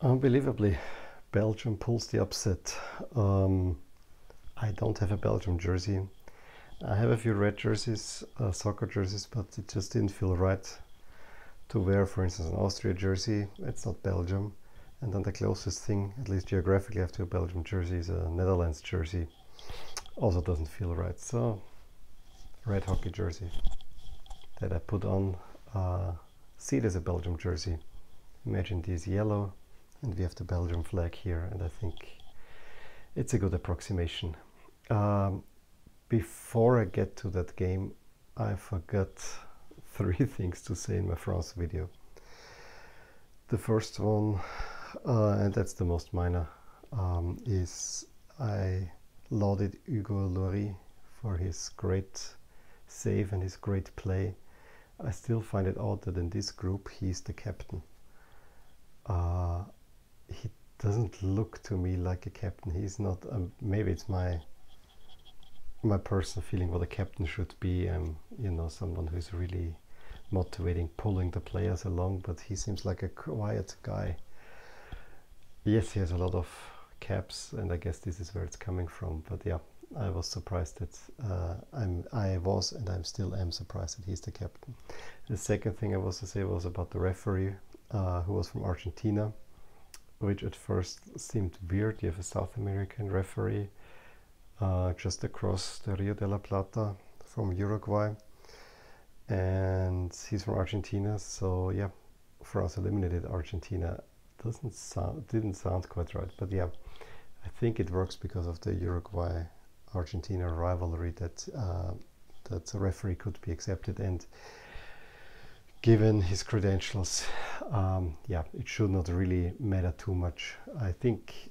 Unbelievably, Belgium pulls the upset. Um, I don't have a Belgium jersey. I have a few red jerseys, uh, soccer jerseys, but it just didn't feel right to wear, for instance, an Austria jersey. It's not Belgium. And then the closest thing, at least geographically, after a Belgium jersey is a Netherlands jersey. Also doesn't feel right. So, red hockey jersey that I put on. Uh, see it as a Belgium jersey. Imagine this yellow and we have the Belgium flag here and I think it's a good approximation. Um, before I get to that game I forgot three things to say in my France video. The first one, uh, and that's the most minor, um, is I lauded Hugo Lloris for his great save and his great play. I still find it odd that in this group he's the captain. Uh, he doesn't look to me like a captain. He's not. Um, maybe it's my my personal feeling what a captain should be. Um, you know, someone who's really motivating, pulling the players along. But he seems like a quiet guy. Yes, he has a lot of caps, and I guess this is where it's coming from. But yeah, I was surprised that uh, I'm. I was, and I'm still am surprised that he's the captain. The second thing I was to say was about the referee, uh, who was from Argentina which at first seemed weird. You have a South American referee uh, just across the Rio de la Plata from Uruguay, and he's from Argentina. So yeah, France eliminated Argentina. Doesn't sound didn't sound quite right, but yeah, I think it works because of the Uruguay Argentina rivalry that uh, that the referee could be accepted and given his credentials, um, yeah, it should not really matter too much. I think,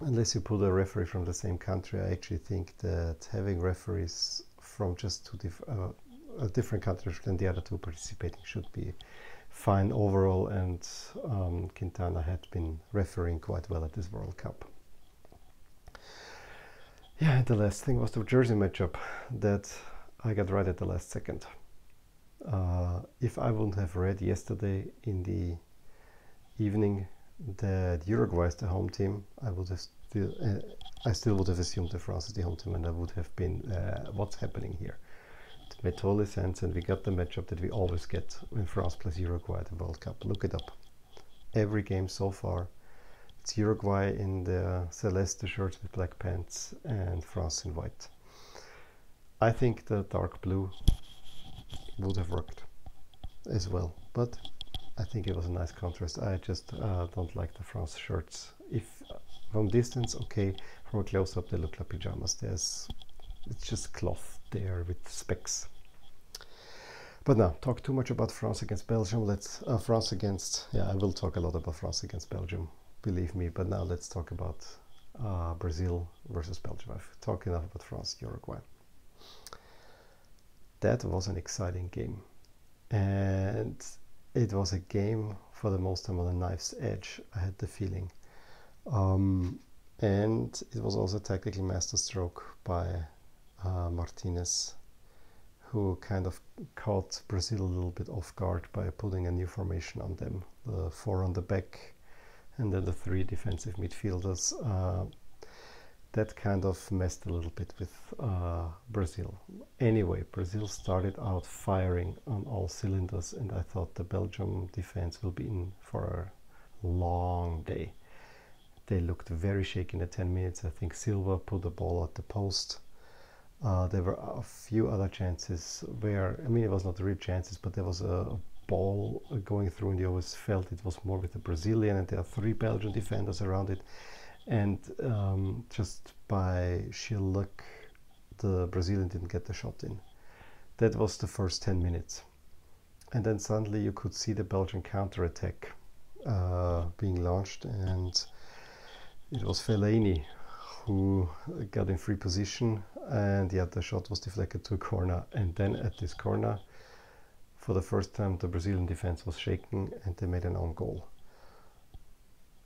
unless you put a referee from the same country, I actually think that having referees from just two uh, different countries than the other two participating should be fine overall. And um, Pitana had been refereeing quite well at this World Cup. Yeah, the last thing was the jersey matchup that I got right at the last second uh, if I wouldn't have read yesterday in the evening that Uruguay is the home team, I would have still, uh, I still would have assumed that France is the home team, and I would have been, uh, what's happening here? It made totally sense, and we got the matchup that we always get when France plays Uruguay at the World Cup. Look it up. Every game so far, it's Uruguay in the celeste shirts with black pants, and France in white. I think the dark blue would have worked as well. But I think it was a nice contrast. I just uh, don't like the France shirts. If uh, from distance, okay. From a close up, they look like pajamas. There's it's just cloth there with specks. But now, talk too much about France against Belgium. Let's uh, France against. Yeah, I will talk a lot about France against Belgium. Believe me. But now let's talk about uh, Brazil versus Belgium. I've talked enough about France, Uruguay that was an exciting game. And it was a game for the most time on the knife's edge, I had the feeling. Um, and it was also a tactical masterstroke by uh, Martinez, who kind of caught Brazil a little bit off guard by putting a new formation on them the four on the back, and then the three defensive midfielders. Uh, that kind of messed a little bit with uh, Brazil. Anyway, Brazil started out firing on all cylinders, and I thought the Belgium defense will be in for a long day. They looked very shaky in the 10 minutes. I think Silva put the ball at the post. Uh, there were a few other chances where, I mean, it was not real chances, but there was a, ball going through, and you always felt it was more with the Brazilian, and there are three Belgian defenders around it and um, just by sheer luck, the Brazilian didn't get the shot in. That was the first 10 minutes. And then suddenly you could see the Belgian counterattack uh, being launched, and it was Fellaini who got in free position, and yeah, the shot was deflected to a corner. And then at this corner, for the first time, the Brazilian defense was shaken, and they made an own goal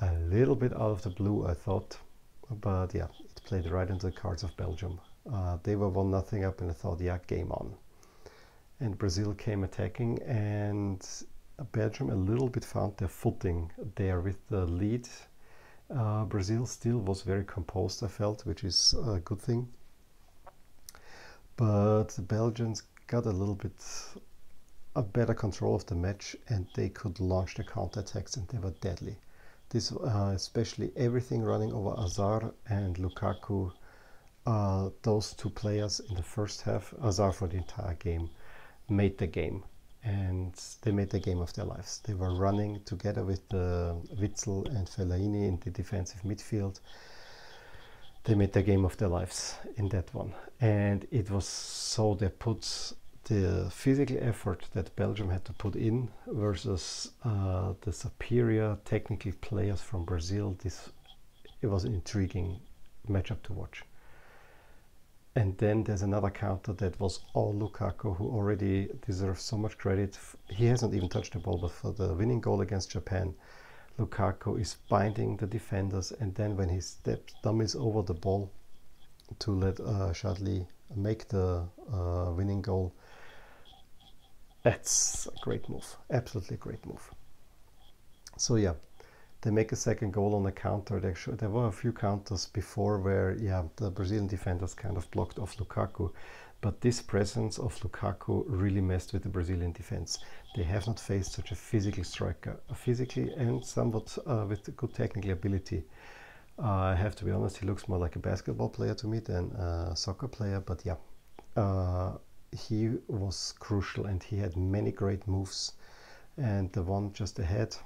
a little bit out of the blue, I thought. But yeah, it played right into the cards of Belgium. Uh, they were one nothing up, and I thought, yeah, game on. And Brazil came attacking, and Belgium a little bit found their footing there with the lead. Uh, Brazil still was very composed, I felt, which is a good thing. But the Belgians got a little bit a better control of the match and they could launch the counterattacks and they were deadly. This, uh, especially everything running over Hazard and Lukaku, uh, those two players in the first half, Hazard for the entire game, made the game and they made the game of their lives. They were running together with uh, Witsel and Fellaini in the defensive midfield. They made the game of their lives in that one, and it was so they put the physical effort that Belgium had to put in versus uh, the superior technical players from Brazil. This it was an intriguing matchup to watch. And then there's another counter that was all Lukaku, who already deserves so much credit. He hasn't even touched the ball, but for the winning goal against Japan, Lukaku is binding the defenders, and then when he steps dummies over the ball to let uh, Chadli make the uh, winning goal, that's a great move. Absolutely great move. So yeah, they make a second goal on a counter. there were a few counters before where, yeah, the Brazilian defenders kind of blocked off Lukaku. But this presence of Lukaku really messed with the Brazilian defense. They have not faced such a physical striker, physically and somewhat uh, with good technical ability. Uh, I have to be honest, he looks more like a basketball player to me than a soccer player. But yeah, uh, he was crucial and he had many great moves. And the one just ahead,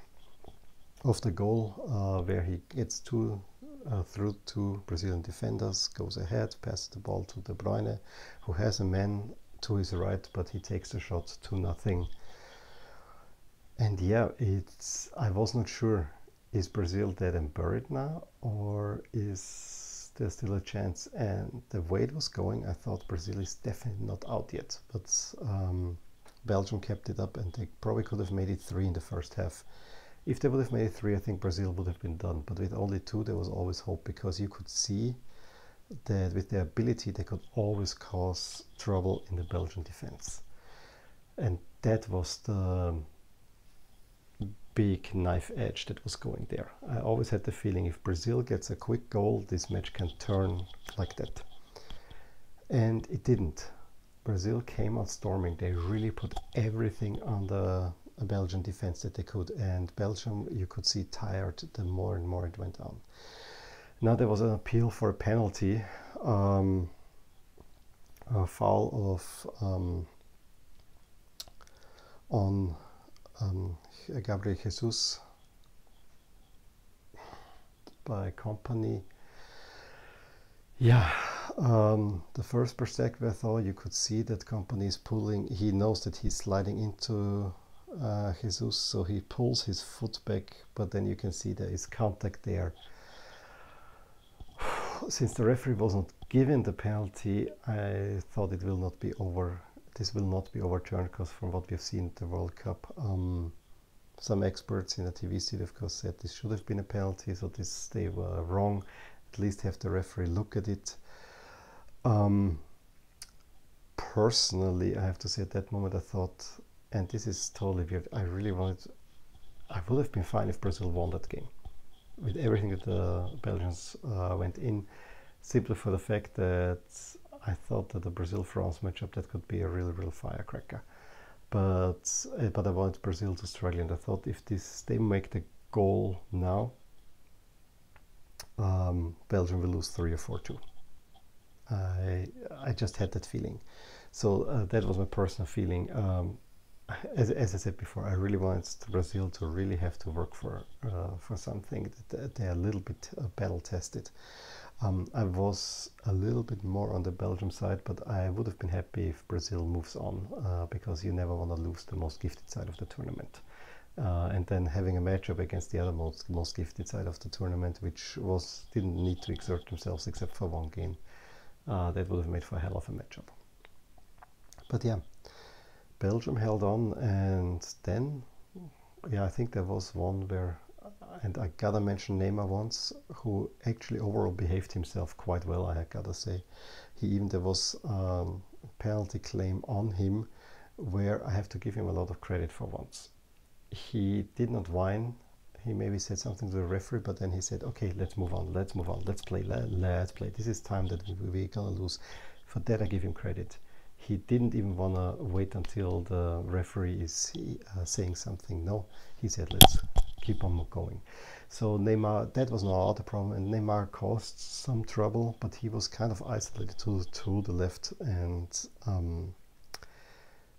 of the goal uh, where he gets two uh, through two Brazilian defenders, goes ahead, passes the ball to De Bruyne, who has a man to his right, but he takes the shot to nothing. And yeah, it's I was not sure is Brazil dead and buried now, or is there still a chance? And the way it was going, I thought Brazil is definitely not out yet. But um, Belgium kept it up, and they probably could have made it three in the first half if they would have made it three, I think Brazil would have been done. But with only two, there was always hope because you could see that with their ability, they could always cause trouble in the Belgian defense. And that was the big knife edge that was going there. I always had the feeling if Brazil gets a quick goal, this match can turn like that. And it didn't. Brazil came out storming. They really put everything on the Belgian defense that they could. And Belgium, you could see tired the more and more it went on. Now there was an appeal for a penalty, um, a foul of um, on um, Gabriel Jesus by Kompany. Yeah, um, the first perspective I thought you could see that Kompany is pulling. He knows that he's sliding into uh, Jesus, so he pulls his foot back, but then you can see there is contact there. Since the referee wasn't given the penalty, I thought it will not be over. This will not be overturned because from what we've seen at the World Cup, um, some experts in the TV seat, of course, said this should have been a penalty, so this they were wrong. At least have the referee look at it. Um, personally, I have to say at that moment I thought and this is totally weird. I really wanted, I would have been fine if Brazil won that game. With everything that the Belgians uh, went in, simply for the fact that I thought that the Brazil-France matchup that could be a real, real firecracker. But uh, but I wanted Brazil to struggle, and I thought if this they make the goal now, um, Belgium will lose three or four two. I I just had that feeling, so uh, that was my personal feeling. Um, as, as I said before, I really want Brazil to really have to work for uh, for something that they're a little bit uh, battle tested. Um, I was a little bit more on the Belgium side, but I would have been happy if Brazil moves on uh, because you never want to lose the most gifted side of the tournament. Uh, and then having a matchup against the other most, most gifted side of the tournament, which was didn't need to exert themselves except for one game, uh, that would have made for a hell of a matchup. But yeah, Belgium held on, and then, yeah, I think there was one where, and I gotta mention Neymar once, who actually overall behaved himself quite well. I gotta say, he even there was um, a penalty claim on him, where I have to give him a lot of credit for once. he did not whine. He maybe said something to the referee, but then he said, "Okay, let's move on. Let's move on. Let's play. Let, us play. This is time that we, we're gonna lose." For that, I give him credit. He didn't even wanna wait until the referee is uh, saying something. No, he said, "Let's keep on going." So Neymar, that was not the problem, and Neymar caused some trouble, but he was kind of isolated to to the left, and um,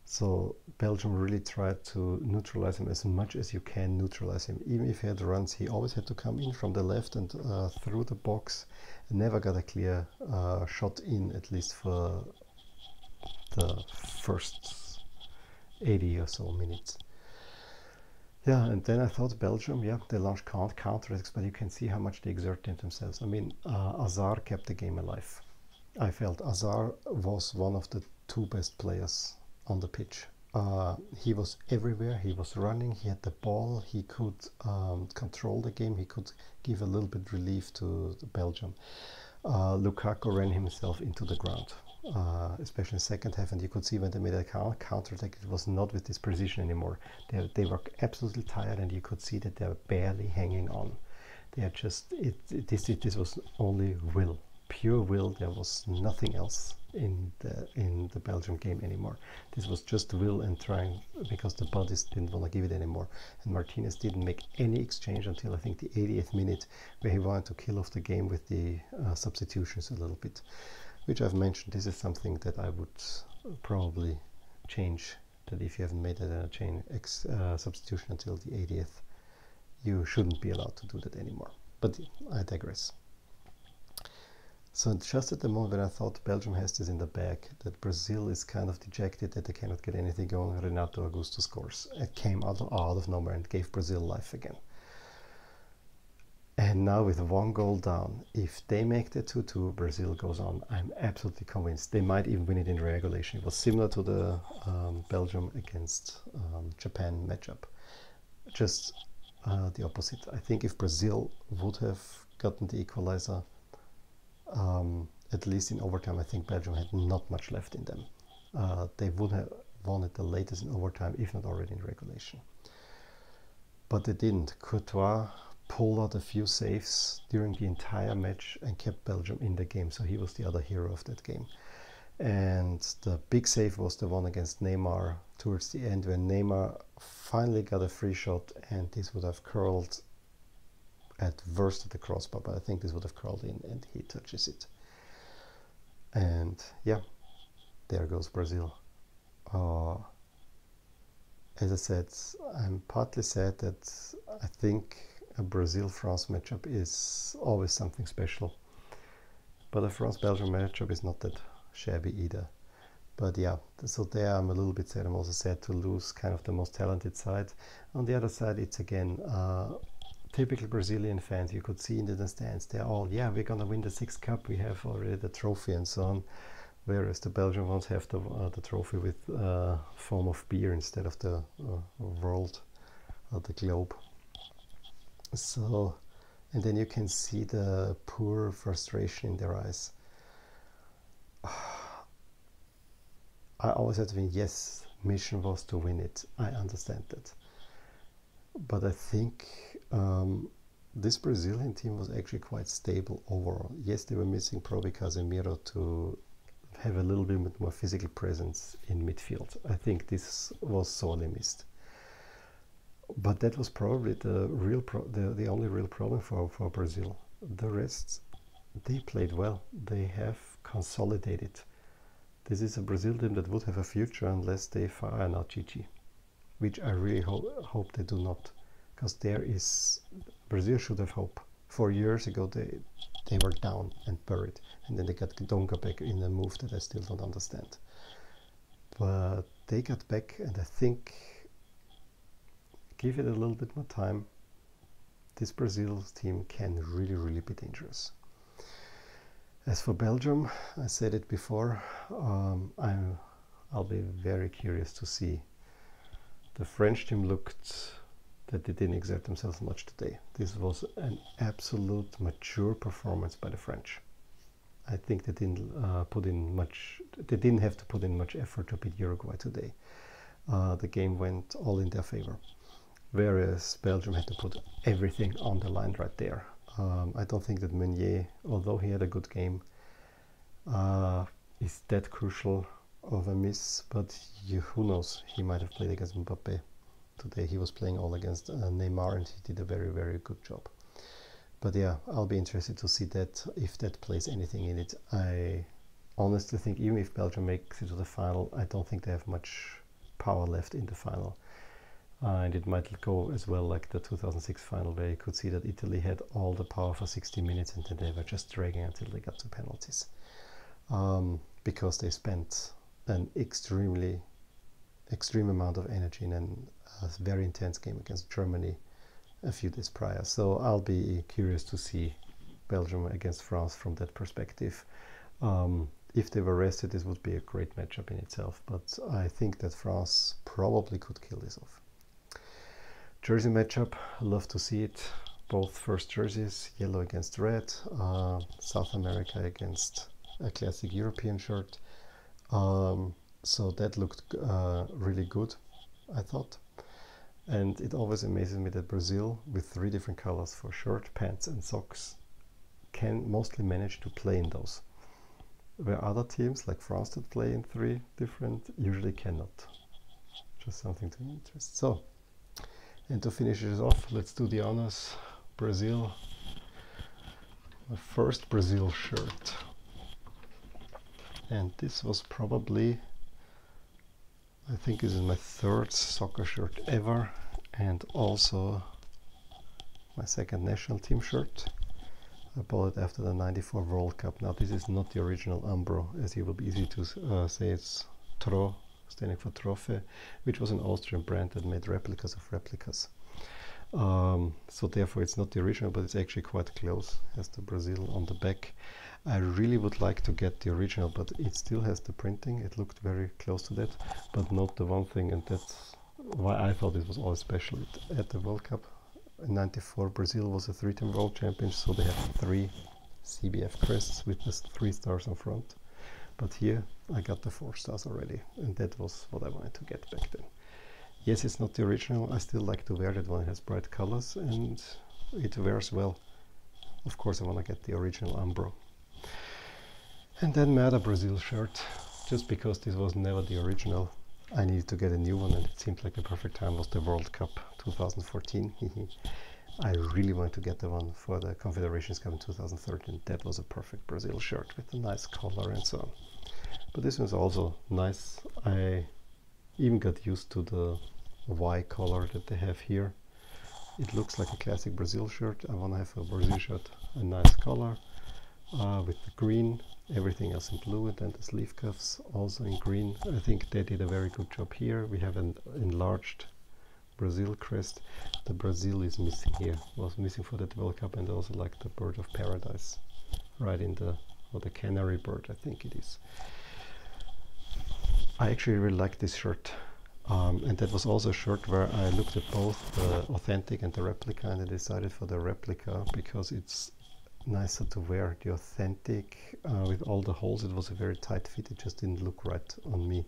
so Belgium really tried to neutralize him as much as you can neutralize him. Even if he had runs, he always had to come in from the left and uh, through the box. Never got a clear uh, shot in, at least for the first 80 or so minutes. Yeah, and then I thought Belgium, yeah, they launched counter attacks, but you can see how much they exerted themselves. I mean, uh, Hazard kept the game alive. I felt Hazard was one of the two best players on the pitch. Uh, he was everywhere. He was running. He had the ball. He could um, control the game. He could give a little bit relief to Belgium. Uh, Lukaku ran himself into the ground, uh, especially in second half. And you could see when they made a counter attack, it was not with this precision anymore. They, they were absolutely tired, and you could see that they were barely hanging on. They are just it, it, this. It, this was only will, pure will. There was nothing else in the in the Belgium game anymore. This was just will and trying because the bodies didn't want to give it anymore. And Martinez didn't make any exchange until I think the 80th minute, where he wanted to kill off the game with the uh, substitutions a little bit, which I've mentioned. This is something that I would probably change. That if you haven't made a chain ex, uh, substitution until the 80th, you shouldn't be allowed to do that anymore. But I digress. So just at the moment when I thought Belgium has this in the bag, that Brazil is kind of dejected that they cannot get anything going, Renato Augusto scores. It came out of, out of nowhere and gave Brazil life again. And now with one goal down, if they make the 2-2, Brazil goes on. I'm absolutely convinced. They might even win it in regulation. It was similar to the um, Belgium against um, Japan matchup. Just uh, the opposite. I think if Brazil would have gotten the equalizer, um, at least in overtime, I think Belgium had not much left in them. Uh, they would have won at the latest in overtime, if not already in regulation. But they didn't. Courtois pulled out a few saves during the entire match and kept Belgium in the game, so he was the other hero of that game. And the big save was the one against Neymar towards the end when Neymar finally got a free shot and this would have curled at worst at the crossbar, but I think this would have curled in and he touches it. And yeah, there goes Brazil. Uh, as I said, I'm partly sad that I think a Brazil-France matchup is always something special. But a France-Belgium matchup is not that shabby either. But yeah, so there I'm a little bit sad. I'm also sad to lose kind of the most talented side. On the other side, it's again uh, typical Brazilian fans, you could see in the stands, they're all, yeah, we're gonna win the sixth cup. We have already the trophy and so on. Whereas the Belgian ones have the uh, the trophy with uh, form of beer instead of the uh, world or the globe. So, and then you can see the poor frustration in their eyes. I always had to think, yes, mission was to win it. I understand that but I think um, this Brazilian team was actually quite stable overall. Yes, they were missing probably Casemiro to have a little bit more physical presence in midfield. I think this was sorely missed. But that was probably the real the, the only real problem for, for Brazil. The rest, they played well. They have consolidated. This is a Brazil team that would have a future unless they fire now Tite which I really ho hope they do not, because there is Brazil should have hope. Four years ago, they they were down and buried, and then they got Dunga back in a move that I still don't understand. But they got back, and I think give it a little bit more time. This Brazil team can really, really be dangerous. As for Belgium, I said it before. Um, I'm, I'll be very curious to see the French team looked that they didn't exert themselves much today. This was an absolute mature performance by the French. I think they didn't uh, put in much. They didn't have to put in much effort to beat Uruguay today. Uh, the game went all in their favor. Whereas Belgium had to put everything on the line right there. Um, I don't think that Meunier, although he had a good game, uh, is that crucial of a miss. But you, who knows? He might have played against Mbappe today. He was playing all against uh, Neymar, and he did a very, very good job. But yeah, I'll be interested to see that if that plays anything in it. I honestly think even if Belgium makes it to the final, I don't think they have much power left in the final. Uh, and it might go as well like the 2006 final where you could see that Italy had all the power for 60 minutes and then they were just dragging until they got to penalties um, because they spent an extremely extreme amount of energy in an, a very intense game against Germany a few days prior. So I'll be curious to see Belgium against France from that perspective. Um, if they were rested, this would be a great matchup in itself, but I think that France probably could kill this off. Jersey matchup, I love to see it. Both first jerseys, yellow against red, uh, South America against a classic European shirt. Um, so that looked uh, really good, I thought. And it always amazes me that Brazil, with three different colors for shirt, pants, and socks, can mostly manage to play in those. Where other teams like France that play in three different usually cannot. Just something to interest. So, and to finish this off, let's do the honors. Brazil. My first Brazil shirt. And this was probably, I think this is my third soccer shirt ever. And also my second national team shirt. I bought it after the 94 World Cup. Now this is not the original Umbro, as it will be easy to uh, say it's Tro standing for Trophy, which was an Austrian brand that made replicas of replicas. Um, so therefore it's not the original, but it's actually quite close. It has the Brazil on the back. I really would like to get the original, but it still has the printing. It looked very close to that, but not the one thing, and that's why I thought it was always special at the World Cup. In 94, Brazil was a three-time world champion, so they have three CBF crests with the three stars on front. But here I got the four stars already, and that was what I wanted to get back then. Yes, it's not the original. I still like to wear that one. It has bright colors and it wears well. Of course, I want to get the original Umbro. And then other Brazil shirt, just because this was never the original. I needed to get a new one, and it seemed like the perfect time was the World Cup 2014. I really wanted to get the one for the Confederations Cup in 2013. That was a perfect Brazil shirt with a nice collar and so on. But this one's also nice. I even got used to the Y color that they have here. It looks like a classic Brazil shirt. I want to have a Brazil shirt, a nice color uh, with the green, everything else in blue, and then the sleeve cuffs also in green. I think they did a very good job here. We have an enlarged Brazil crest. The Brazil is missing here, was missing for the World Cup, and also like the bird of paradise, right in the, or the canary bird, I think it is. I actually really like this shirt. Um, and that was also a shirt where I looked at both the authentic and the replica and I decided for the replica because it's nicer to wear. The authentic uh, with all the holes, it was a very tight fit, it just didn't look right on me.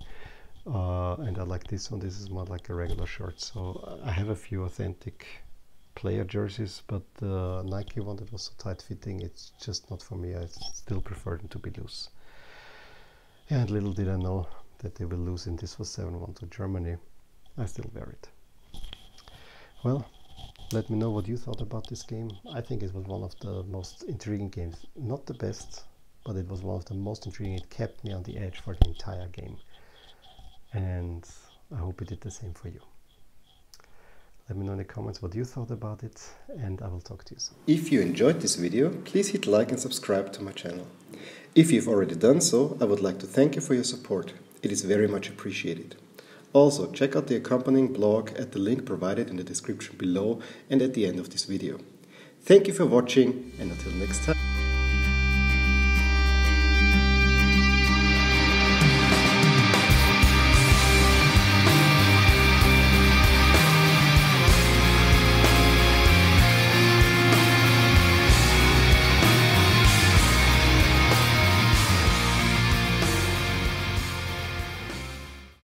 Uh, and I like this one, this is more like a regular shirt. So I have a few authentic player jerseys, but the Nike one that was so tight fitting, it's just not for me. I still prefer them to be loose. yeah And little did I know that they will lose in this was 7-1 to Germany. I still wear it. Well, let me know what you thought about this game. I think it was one of the most intriguing games. Not the best, but it was one of the most intriguing. It kept me on the edge for the entire game. And I hope it did the same for you. Let me know in the comments what you thought about it and I will talk to you soon. If you enjoyed this video, please hit like and subscribe to my channel. If you've already done so, I would like to thank you for your support. It is very much appreciated. Also, check out the accompanying blog at the link provided in the description below and at the end of this video. Thank you for watching and until next time.